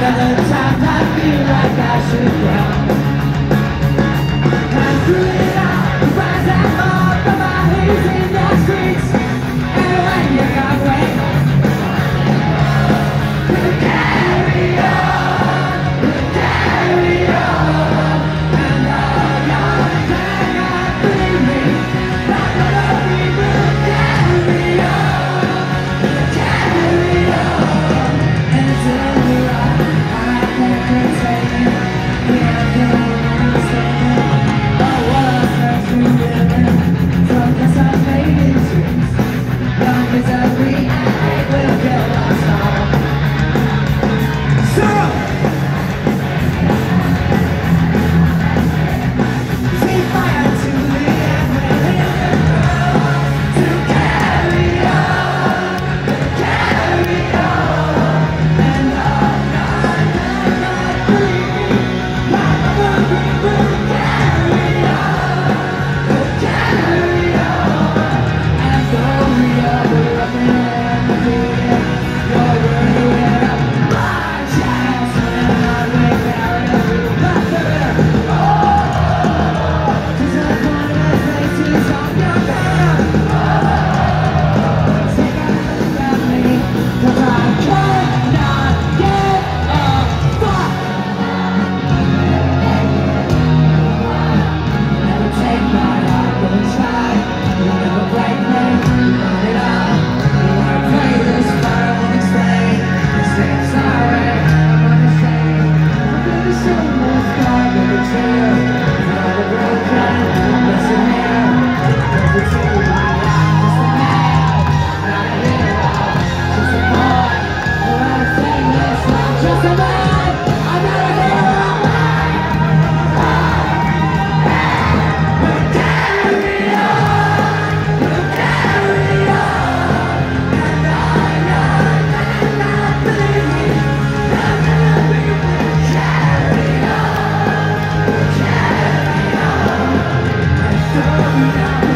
Another time I feel like I should cry Yeah.